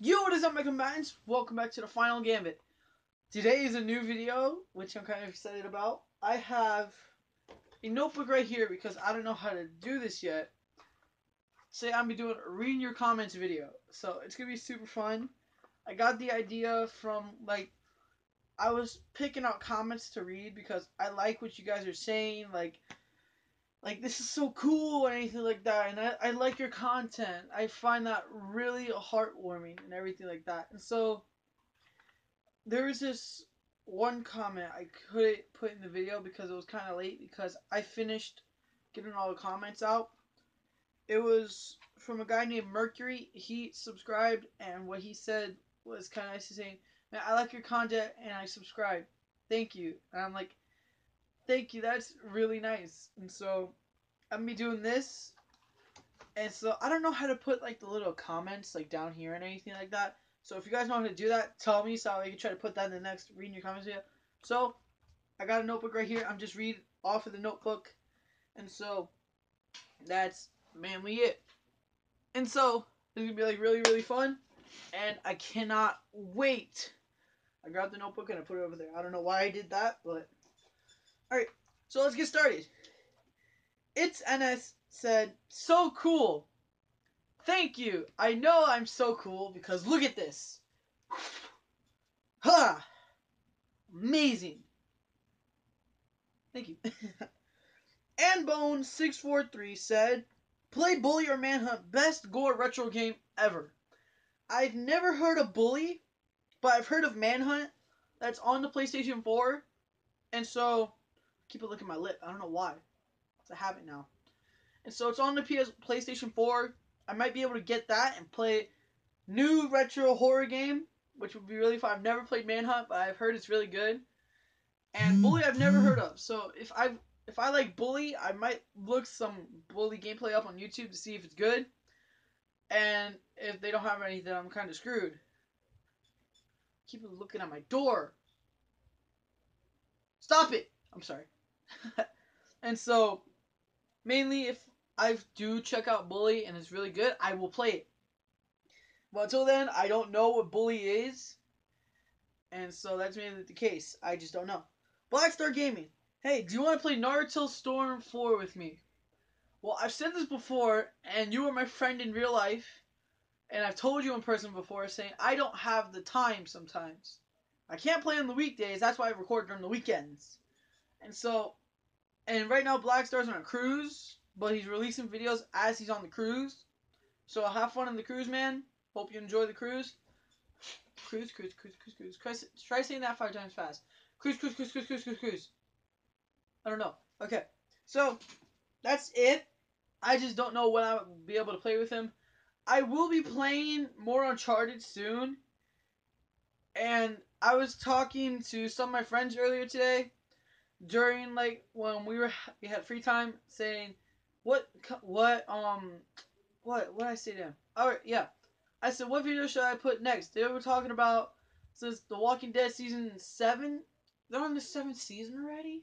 Yo, what is up, my combatants? Welcome back to the Final Gambit. Today is a new video, which I'm kind of excited about. I have a notebook right here because I don't know how to do this yet. Say I'm be doing a reading your comments video, so it's gonna be super fun. I got the idea from like I was picking out comments to read because I like what you guys are saying, like like this is so cool or anything like that and I, I like your content. I find that really heartwarming and everything like that. And so there was this one comment i couldn't put in the video because it was kind of late because i finished getting all the comments out. It was from a guy named mercury. He subscribed and what he said was kind of nice to say man i like your content and i subscribe. Thank you. And i'm like Thank you. That's really nice. And so I'm gonna be doing this. And so I don't know how to put like the little comments like down here and anything like that. So if you guys know how to do that, tell me so I can try to put that in the next reading your comments video. So I got a notebook right here. I'm just reading off of the notebook. And so that's mainly it. And so this is gonna be like really, really fun. And I cannot wait. I grabbed the notebook and I put it over there. I don't know why I did that, but Alright, so let's get started. It's NS said, so cool. Thank you. I know I'm so cool because look at this. Ha! Amazing. Thank you. Anbone643 said, play Bully or Manhunt, best gore retro game ever. I've never heard of Bully, but I've heard of Manhunt. That's on the PlayStation 4. And so keep a look at my lip. I don't know why. It's a habit now. And so it's on the PS PlayStation 4. I might be able to get that and play new retro horror game, which would be really fun. I've never played Manhunt, but I've heard it's really good. And hmm. Bully I've never heard of. So if I if I like Bully, I might look some Bully gameplay up on YouTube to see if it's good. And if they don't have anything, I'm kind of screwed. Keep looking at my door. Stop it! I'm sorry. and so, mainly if I do check out Bully and it's really good, I will play it. But until then, I don't know what Bully is. And so that's mainly the case. I just don't know. Blackstar Gaming. Hey, do you want to play Naruto Storm 4 with me? Well, I've said this before, and you are my friend in real life. And I've told you in person before, saying I don't have the time sometimes. I can't play on the weekdays. That's why I record during the weekends. And so, and right now Blackstar's on a cruise, but he's releasing videos as he's on the cruise. So have fun on the cruise, man. Hope you enjoy the cruise. Cruise, cruise, cruise, cruise, cruise. Try saying that five times fast. Cruise, cruise, cruise, cruise, cruise, cruise, cruise. I don't know. Okay. So, that's it. I just don't know when I'll be able to play with him. I will be playing more Uncharted soon. And I was talking to some of my friends earlier today during like when we were we had free time saying what what um what what I say to him? All right, yeah. I said what video should I put next? They were talking about since The Walking Dead season seven. They're on the seventh season already.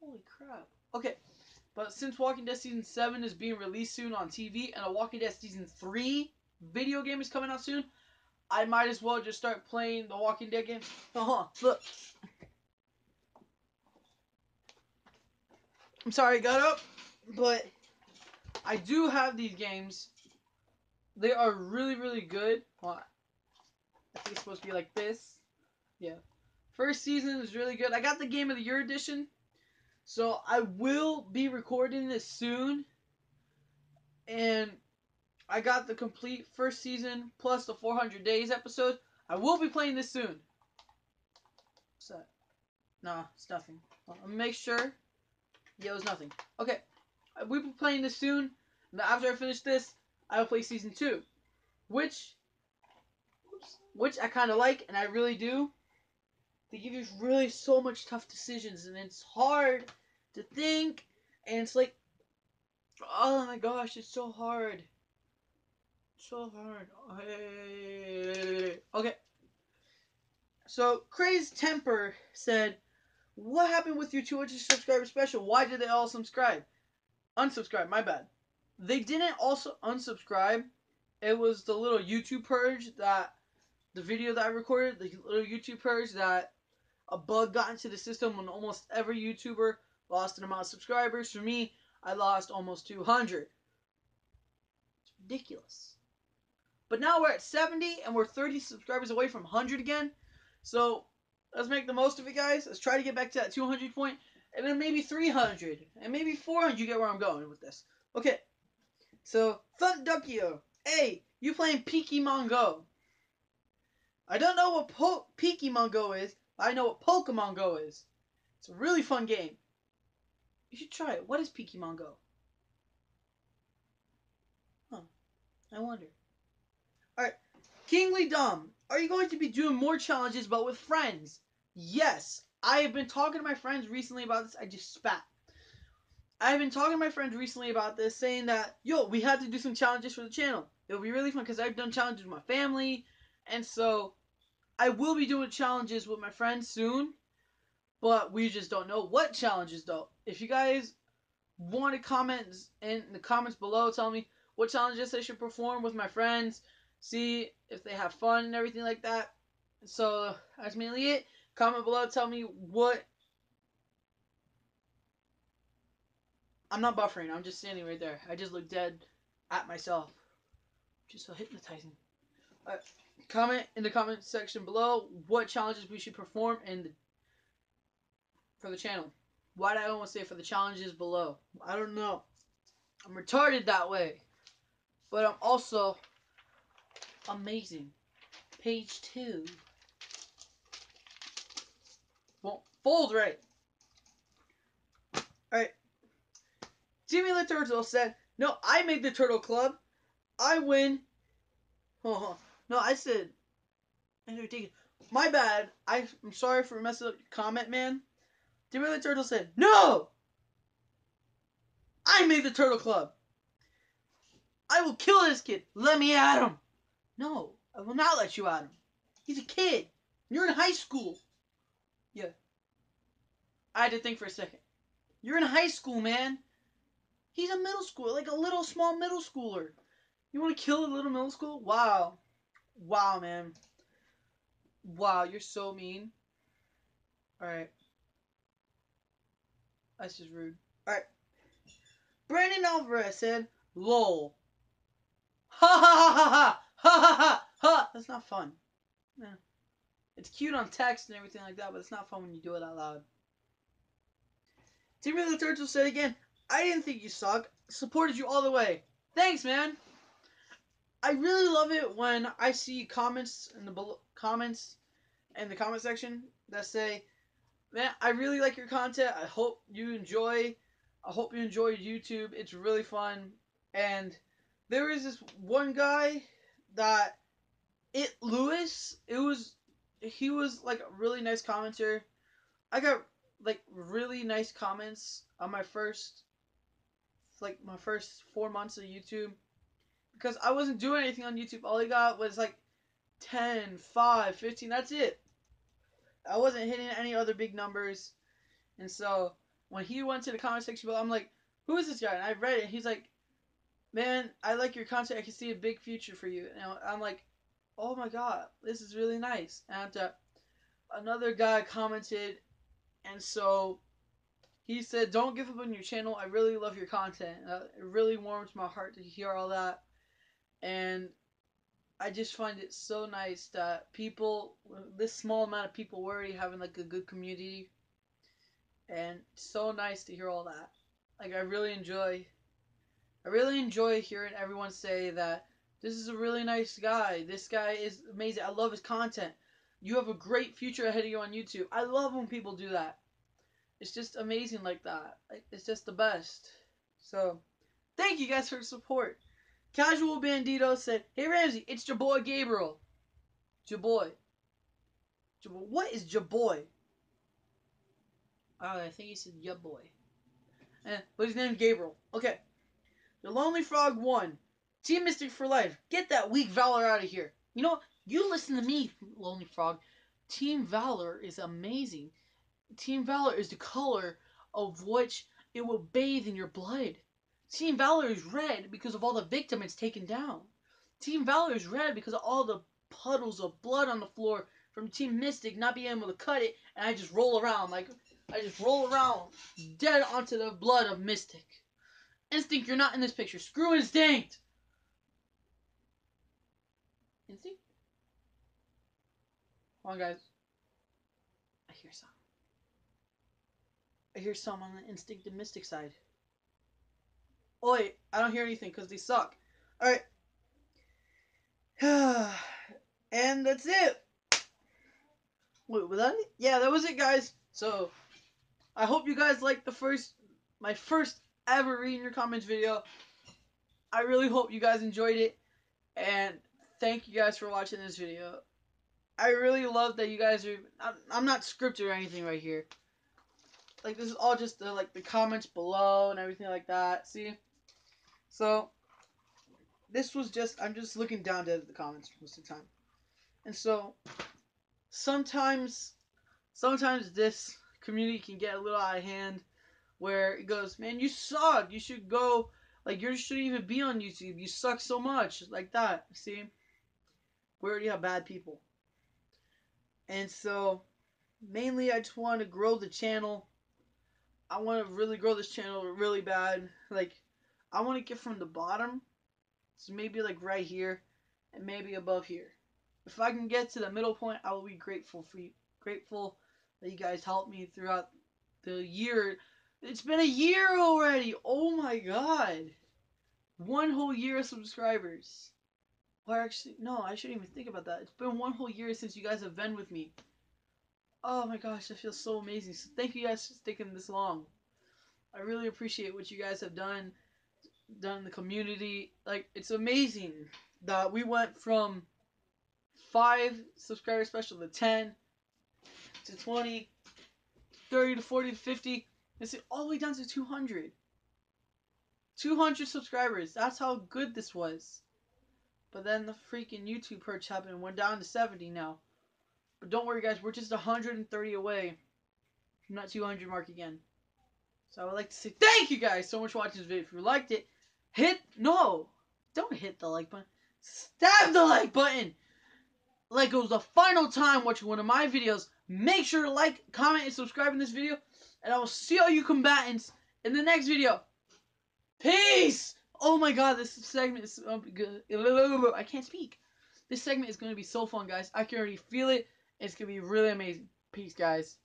Holy crap! Okay, but since Walking Dead season seven is being released soon on TV and a Walking Dead season three video game is coming out soon, I might as well just start playing the Walking Dead game. Uh huh. Look. I'm sorry I got up, but I do have these games. They are really, really good. Well, I think it's supposed to be like this. Yeah. First season is really good. I got the Game of the Year edition. So I will be recording this soon. And I got the complete first season plus the 400 days episode. I will be playing this soon. What's that? No, it's nothing. Well, make sure. Yeah, it was nothing. Okay, uh, we'll be playing this soon. And after I finish this, I will play season two, which, which I kind of like, and I really do. They give you really so much tough decisions, and it's hard to think, and it's like, oh my gosh, it's so hard, so hard. Okay. So Craze Temper said what happened with your 200 subscriber special? Why did they all subscribe? Unsubscribe, my bad. They didn't also unsubscribe. it was the little YouTube purge that the video that I recorded, the little YouTube purge that a bug got into the system when almost every YouTuber lost an amount of subscribers. For me, I lost almost 200. It's ridiculous. But now we're at 70 and we're 30 subscribers away from 100 again. So let's make the most of it, guys. Let's try to get back to that 200 point and then maybe 300 and maybe 400. You get where I'm going with this. Okay. So, Thunt Hey, you playing Pokemon Go. I don't know what po- Pokemon Go is, I know what Pokemon Go is. It's a really fun game. You should try it. What is Pokemon Go? Huh. I wonder. Alright. Kingly Dumb. Are you going to be doing more challenges but with friends? Yes. I have been talking to my friends recently about this. I just spat. I've been talking to my friends recently about this, saying that, yo, we had to do some challenges for the channel. It'll be really fun because I've done challenges with my family. And so I will be doing challenges with my friends soon, but we just don't know what challenges though. If you guys want to comment in the comments below, tell me what challenges I should perform with my friends, see if they have fun and everything like that. So that's mainly it. Comment below, tell me what. I'm not buffering. I'm just standing right there. I just look dead at myself. Just so hypnotizing. Alright comment in the comment section below what challenges we should perform the, for the channel. Why do I almost say for the challenges below? I don't know. I'm retarded that way. But I'm also amazing. Page two. Won't fold right. Alright. Jimmy the Turtle said, No, I made the Turtle Club. I win. No, I said. My bad. I, I'm sorry for messing up your comment, man. Jimmy the Turtle said, No! I made the Turtle Club. I will kill this kid. Let me at him. No, I will not let you at him. He's a kid. You're in high school. Yeah. I had to think for a second. You're in high school, man. He's a middle schooler, like a little small middle schooler. You want to kill a little middle school? Wow. Wow, man. Wow, you're so mean. Alright. That's just rude. Alright. Brandon Alvarez said, LOL. Ha ha ha ha ha ha ha ha ha. That's not fun. It's cute on text and everything like that, but it's not fun when you do it out loud. Timmy the Turtle said again, I didn't think you suck. Supported you all the way. Thanks, man. I really love it when I see comments in the comments in the comment section that say, "Man, I really like your content. I hope you enjoy. I hope you enjoy YouTube. It's really fun." And there is this one guy that it Lewis. It was he was like a really nice commenter. I got like really nice comments on my first like my first four months of YouTube because I wasn't doing anything on YouTube. All I got was like 10, 5, 15. That's it. I wasn't hitting any other big numbers. And so when he went to the comment section below, I'm like, who is this guy? And I read it. he's like, man, I like your content. I can see a big future for you. And I'm like, oh my god, this is really nice. And uh, another guy commented, and so he said, don't give up on your channel. I really love your content. Uh, it really warms my heart to hear all that and I just find it so nice that people, this small amount of people, were already having like a good community, and so nice to hear all that. Like I really enjoy, I really enjoy hearing everyone say that this is a really nice guy. This guy is amazing. I love his content. You have a great future ahead of you on YouTube. I love when people do that. It's just amazing like that. It's just the best. So, thank you guys for support. Casual Bandito said, Hey Ramsey, it's your boy Gabriel. Your boy. What is your boy? Oh, I think he said your boy. Eh, but his name's Gabriel. Okay. The Lonely Frog won. Team Mystic for life. Get that weak Valor out of here. You know, you listen to me, Lonely Frog. Team Valor is amazing. Team Valor is the color of which it will bathe in your blood. Team Valor is red because of all the victim it's taken down. Team Valor is red because of all the puddles of blood on the floor from Team Mystic not being able to cut it, and I just roll around like I just roll around dead onto the blood of Mystic. Instinct, you're not in this picture. Screw Instinct. Instinct. Hold on, guys. I hear some. I hear some on the Instinct and Mystic side. Wait, I don't hear anything because they suck. Alright. and that's it. Wait, was that it? Yeah, that was it, guys. So, I hope you guys liked the first, my first ever reading your comments video. I really hope you guys enjoyed it. And thank you guys for watching this video. I really love that you guys are, I'm, I'm not scripted or anything right here. Like, this is all just the, like, the comments below and everything like that. See? So, this was just, I'm just looking down to the comments most of the time. And so, sometimes, sometimes this community can get a little out of hand where it goes, man, you suck. You should go, like, you shouldn't even be on YouTube. You suck so much. Like that. See? We already have bad people. And so, mainly, I just want to grow the channel. I want to really grow this channel really bad. Like, I want to get from the bottom, so maybe like right here, and maybe above here. If I can get to the middle point, I will be grateful for you. Grateful that you guys helped me throughout the year. It's been a year already. Oh my god. One whole year of subscribers. Or actually, no, I shouldn't even think about that. It's been one whole year since you guys have been with me. Oh my gosh, that feels so amazing. So thank you guys for sticking this long. I really appreciate what you guys have done done in the community. Like it's amazing that we went from five subscriber special to ten to 20, 30 to 40 to 50, see all the way down to 200. 200 subscribers. That's how good this was. But then the freaking YouTube perch happened and went down to 70 now. But don't worry, guys. We're just 130 away from that 200 mark again. So I would like to say thank you guys so much for watching this video. If you liked it, Hit no, don't hit the like button. Stab the like button. Like it was the final time watching one of my videos. Make sure to like, comment, and subscribe in this video. And I will see all you combatants in the next video. Peace! Oh my god, this segment is so good. I can't speak. This segment is going to be so fun, guys. I can already feel it. It's going to be really amazing. Peace, guys.